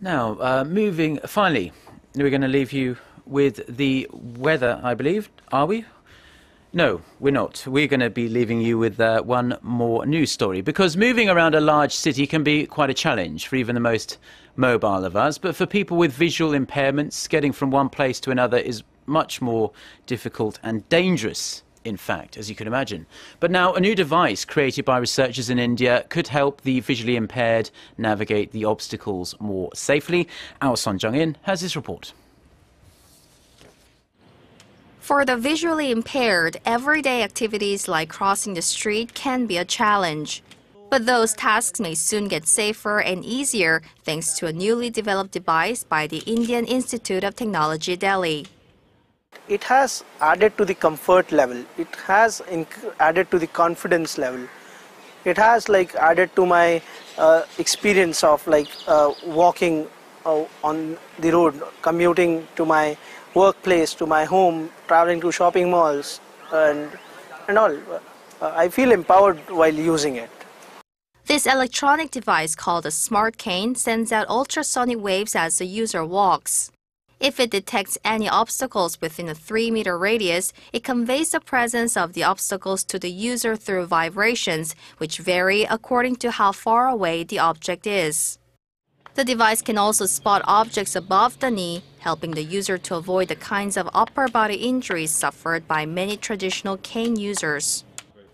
Now, uh, moving, finally, we're going to leave you with the weather, I believe. Are we? No, we're not. We're going to be leaving you with uh, one more news story because moving around a large city can be quite a challenge for even the most mobile of us. But for people with visual impairments, getting from one place to another is much more difficult and dangerous in fact, as you can imagine. But now, a new device created by researchers in India could help the visually impaired navigate the obstacles more safely. Our Sohn Jung-in has this report. For the visually impaired, everyday activities like crossing the street can be a challenge. But those tasks may soon get safer and easier thanks to a newly developed device by the Indian Institute of Technology Delhi it has added to the comfort level. It has added to the confidence level. It has like added to my uh, experience of like uh, walking uh, on the road commuting to my workplace to my home traveling to shopping malls and and all. Uh, i feel empowered while using it. This electronic device called a smart cane sends out ultrasonic waves as the user walks if it detects any obstacles within a 3 meter radius, it conveys the presence of the obstacles to the user through vibrations, which vary according to how far away the object is. The device can also spot objects above the knee, helping the user to avoid the kinds of upper body injuries suffered by many traditional cane users.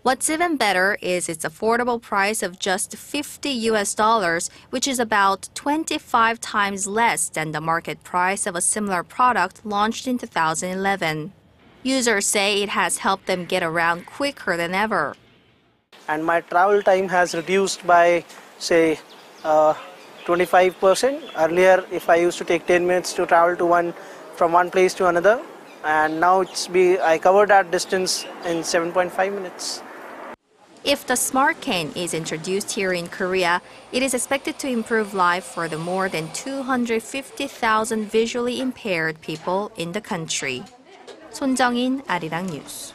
What's even better is its affordable price of just 50 US dollars, which is about 25 times less than the market price of a similar product launched in 2011. Users say it has helped them get around quicker than ever. And my travel time has reduced by, say, uh, 25%. Earlier, if I used to take 10 minutes to travel to one from one place to another, and now it's be I covered that distance in 7.5 minutes. If the smart cane is introduced here in Korea, it is expected to improve life for the more than 250,000 visually impaired people in the country. Sohn Jung-in, Arirang News.